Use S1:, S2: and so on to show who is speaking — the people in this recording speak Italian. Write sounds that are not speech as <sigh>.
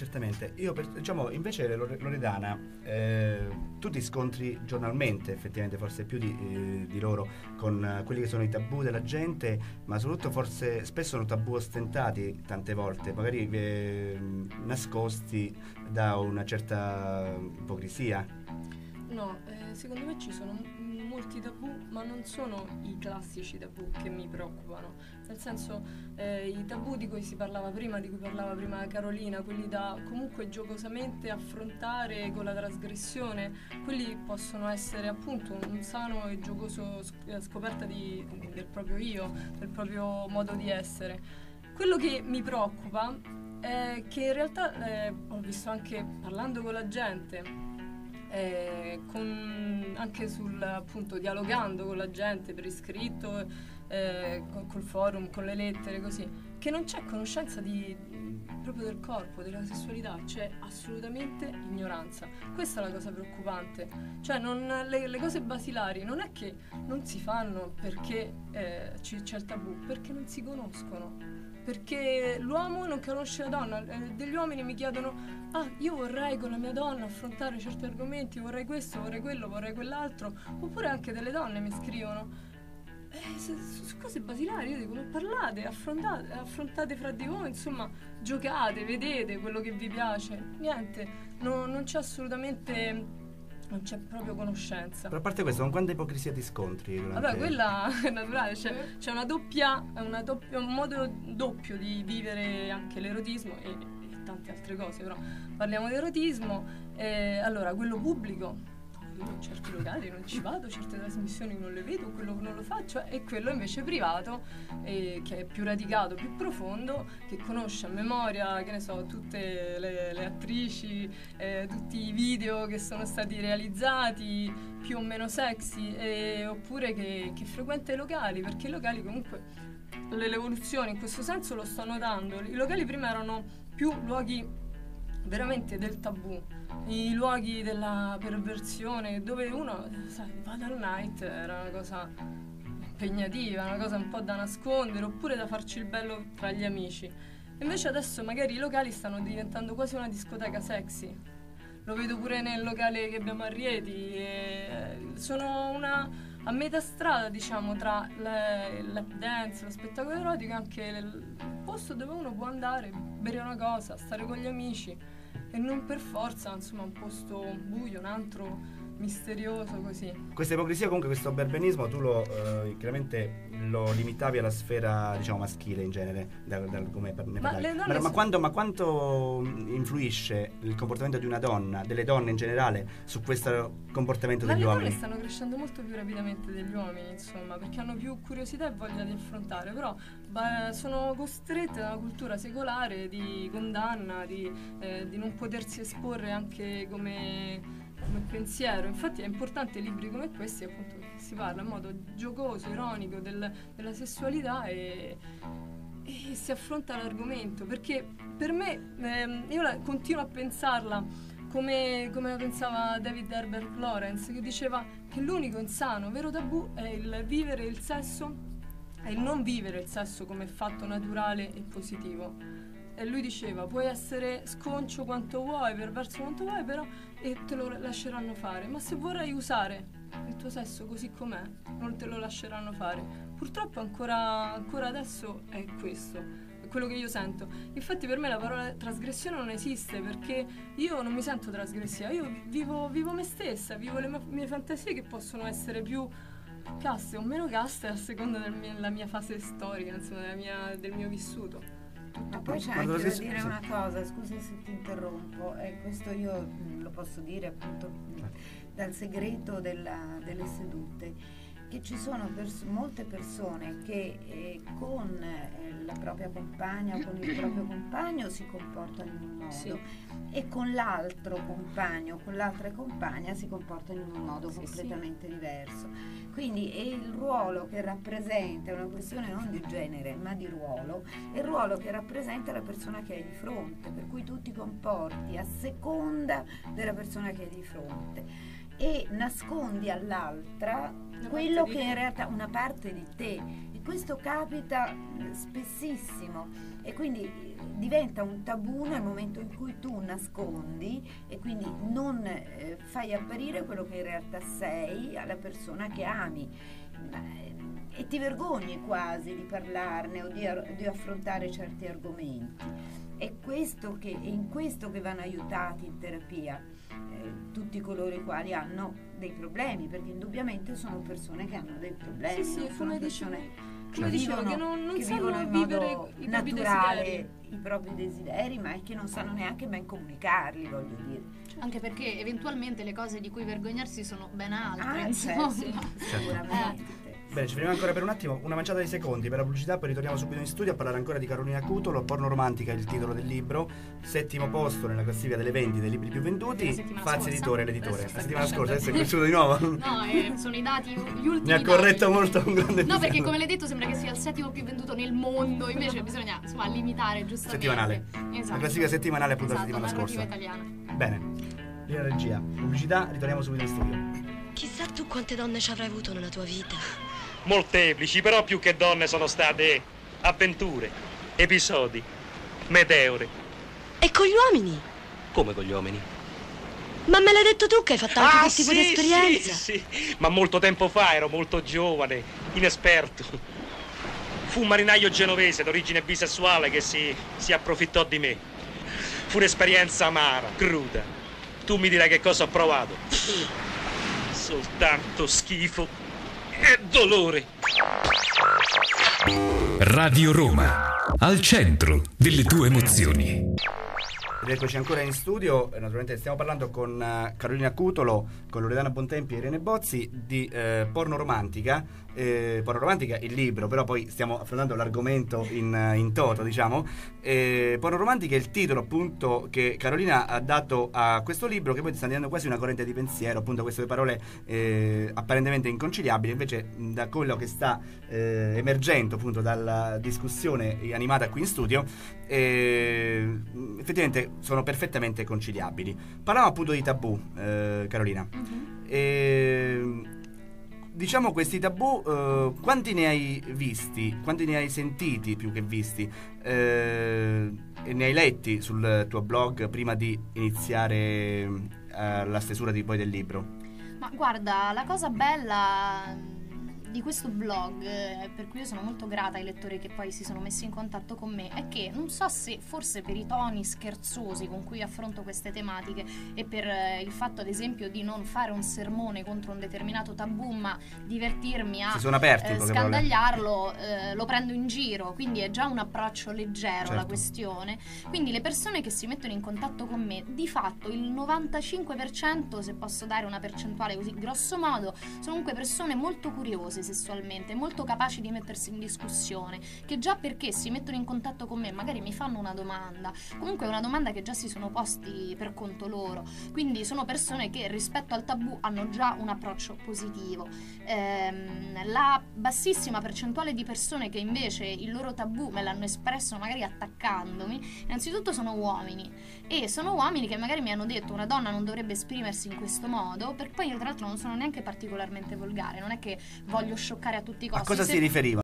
S1: Certamente, io per, diciamo invece Loredana, eh, tu ti scontri giornalmente, effettivamente forse più di, eh, di, loro, con eh, quelli che sono i tabù della gente, ma soprattutto forse spesso sono tabù ostentati tante volte, magari eh, nascosti da una certa ipocrisia.
S2: No, eh, secondo me ci sono molti tabù, ma non sono i classici tabù che mi preoccupano. Nel senso, eh, i tabù di cui si parlava prima, di cui parlava prima Carolina, quelli da comunque giocosamente affrontare con la trasgressione, quelli possono essere appunto un sano e giocoso eh, scoperta di, del proprio io, del proprio modo di essere. Quello che mi preoccupa è che in realtà eh, ho visto anche parlando con la gente, eh, con, anche sul appunto dialogando con la gente per iscritto, eh, col forum, con le lettere, così, che non c'è conoscenza di, proprio del corpo, della sessualità, c'è assolutamente ignoranza. Questa è la cosa preoccupante. Cioè non, le, le, cose basilari non è che non si fanno perché eh, c'è il tabù, perché non si conoscono perché l'uomo non conosce la donna. Eh, degli uomini mi chiedono: Ah, io vorrei con la mia donna affrontare certi argomenti, vorrei questo, vorrei quello, vorrei quell'altro. Oppure anche delle donne mi scrivono. Eh, su, cose basilari, io dico, ma parlate, affrontate, affrontate fra di voi, insomma, giocate, vedete quello che vi piace. Niente, no, non c'è assolutamente non c'è proprio conoscenza.
S1: Però a parte questo, con quanta ipocrisia ti scontri?
S2: Durante... Vabbè, quella è naturale, c'è, c'è una doppia, una doppia, un modo doppio di vivere anche l'erotismo e, e tante altre cose, però parliamo di erotismo. Eh, allora, quello pubblico in certi locali non ci vado, certe trasmissioni non le vedo, quello non lo faccio, e quello invece privato, eh, che è più radicato, più profondo, che conosce a memoria, che ne so, tutte le, le attrici, eh, tutti i video che sono stati realizzati, più o meno sexy, eh, oppure che, che frequenta i locali, perché i locali comunque l'evoluzione in questo senso lo stanno dando. I locali prima erano più luoghi veramente del tabù, i luoghi della perversione, dove uno, sai, va dal night era una cosa impegnativa, una cosa un po' da nascondere, oppure da farci il bello tra gli amici. Invece adesso magari i locali stanno diventando quasi una discoteca sexy. Lo vedo pure nel locale che abbiamo a Rieti. sono una, a metà strada, diciamo, tra il lap dance, lo spettacolo erotico e anche il posto dove uno può andare, bere una cosa, stare con gli amici e non per forza, insomma, un posto buio, un altro misterioso così.
S1: Questa ipocrisia, comunque, questo berbenismo, tu lo eh, chiaramente lo limitavi alla sfera, diciamo, maschile in genere, da, da, come per, ma, ma, ma, quando, ma, quanto influisce il comportamento di una donna, delle donne in generale, su questo comportamento degli uomini?
S2: Le donne stanno crescendo molto più rapidamente degli uomini, insomma, perché hanno più curiosità e voglia di affrontare, però beh, sono costrette da una cultura secolare di condanna, di, eh, di non potersi esporre anche come come pensiero. Infatti è importante libri come questi, appunto, si parla in modo giocoso, ironico del, della sessualità e, e, si affronta l'argomento. Perché per me, ehm, io la, continuo a pensarla come, come la pensava David Herbert Lawrence, che diceva che l'unico insano, vero tabù, è il vivere il sesso, è il non vivere il sesso come fatto naturale e positivo e lui diceva puoi essere sconcio quanto vuoi, perverso quanto vuoi, però e te lo lasceranno fare. Ma se vorrai usare il tuo sesso così com'è, non te lo lasceranno fare. Purtroppo ancora, ancora adesso è questo, quello che io sento. Infatti per me la parola trasgressione non esiste perché io non mi sento trasgressiva, io vivo, vivo me stessa, vivo le mie fantasie che possono essere più caste o meno caste a seconda della mia fase storica, insomma, mia, del mio vissuto.
S3: Ma poi c'è anche da dire sì. una cosa, scusa se ti interrompo, e questo io mm, lo posso dire appunto dal segreto della, delle sedute che ci sono pers- molte persone che eh, con eh, la propria compagna o con il proprio compagno si comportano in un modo sì. e con l'altro compagno o con l'altra compagna si comportano in un modo sì, completamente sì. diverso. Quindi è il ruolo che rappresenta, è una questione non di genere ma di ruolo, è il ruolo che rappresenta la persona che hai di fronte, per cui tu ti comporti a seconda della persona che hai di fronte e nascondi all'altra quello che in realtà una parte di te. E questo capita spessissimo. E quindi eh, diventa un tabù nel momento in cui tu nascondi e quindi non eh, fai apparire quello che in realtà sei alla persona che ami. E ti vergogni quasi di parlarne o di, di affrontare certi argomenti. È, questo che, è in questo che vanno aiutati in terapia eh, tutti coloro i quali hanno dei problemi, perché indubbiamente sono persone che hanno dei problemi,
S2: sì, sì,
S3: sono persone
S2: come che dicevo,
S3: vivono,
S2: che non, non
S3: che
S2: sanno
S3: in
S2: vivere
S3: modo
S2: i
S3: naturale
S2: desideri.
S3: i propri desideri, ma è che non sanno neanche ben comunicarli, voglio dire.
S4: Anche perché eventualmente le cose di cui vergognarsi sono ben altre.
S3: Ah,
S4: insomma.
S3: sì, sicuramente.
S1: Bene, ci fermiamo ancora per un attimo, una manciata di secondi per la pubblicità, poi ritorniamo subito in studio a parlare ancora di Carolina Cutolo, Porno Romantica è il titolo del libro, settimo posto nella classifica delle vendite dei libri più venduti,
S4: La settimana
S1: Faz
S4: scorsa.
S1: Editore l'editore. La settimana scorsa, adesso è cresciuto di nuovo. <laughs>
S4: No, eh, sono i dati, gli ultimi
S1: Mi ha corretto
S4: dati.
S1: molto un grande
S4: No, perché come l'hai detto sembra che sia il settimo più venduto nel mondo, invece bisogna insomma limitare giustamente.
S1: Settimanale.
S4: Esatto.
S1: La classifica settimanale appunto la
S4: esatto,
S1: settimana
S4: narrativa
S1: scorsa.
S4: italiana.
S1: Bene, linea regia, pubblicità, ritorniamo subito in studio.
S5: Chissà tu quante donne ci avrai avuto nella tua vita.
S6: Molteplici, però più che donne sono state avventure, episodi, meteore.
S5: E con gli uomini?
S6: Come con gli uomini?
S5: Ma me l'hai detto tu che hai fatto anche quel tipo di
S6: Ah, sì,
S5: esperienza?
S6: Sì, sì, ma molto tempo fa ero molto giovane, inesperto. Fu un marinaio genovese d'origine bisessuale che si, si approfittò di me. Fu un'esperienza amara, cruda. Tu mi dirai che cosa ho provato. Soltanto schifo e dolore.
S7: Radio Roma, al centro delle tue emozioni.
S1: Ed eccoci ancora in studio, eh, naturalmente stiamo parlando con eh, Carolina Cutolo, con Loredana Bontempi e Irene Bozzi di eh, Porno Romantica. Eh, Porno Romantica il libro, però poi stiamo affrontando l'argomento in, eh, in toto, diciamo. Eh, Porno Romantica è il titolo appunto che Carolina ha dato a questo libro, che poi sta diventando quasi una corrente di pensiero, appunto queste parole apparentemente inconciliabili, invece da quello che sta emergendo appunto dalla discussione animata qui in studio, eh, sono perfettamente conciliabili. Parlavamo appunto di tabù, eh, Carolina. E, diciamo questi tabù, eh, quanti ne hai visti? Quanti ne hai sentiti più che visti? Eh, e ne hai letti sul tuo blog prima di iniziare eh, la stesura di, poi del libro?
S4: Ma guarda, la cosa bella di questo blog, eh, per cui io sono molto grata ai lettori che poi si sono messi in contatto con me, è che non so se forse per i toni scherzosi con cui affronto queste tematiche e per eh, il fatto ad esempio di non fare un sermone contro un determinato tabù, ma divertirmi a
S1: aperti
S4: eh, scandagliarlo, eh, lo prendo in giro, quindi è già un approccio leggero la
S1: Certo.
S4: questione. Quindi le persone che si mettono in contatto con me, di fatto il 95%, se posso dare una percentuale così grosso modo, sono comunque persone molto curiose sessualmente, molto capaci di mettersi in discussione, che già perché si mettono in contatto con me, magari mi fanno una domanda, comunque è una domanda che già si sono posti per conto loro. Quindi sono persone che rispetto al tabù hanno già un approccio positivo. Ehm, la bassissima percentuale di persone che invece il loro tabù me l'hanno espresso magari attaccandomi, innanzitutto sono uomini e sono uomini che magari mi hanno detto una donna non dovrebbe esprimersi in questo modo, perché poi io tra l'altro non sono neanche particolarmente volgare, non è che voglio scioccare a tutti i
S1: A
S4: costi.
S1: cosa
S4: Se-
S1: si riferiva?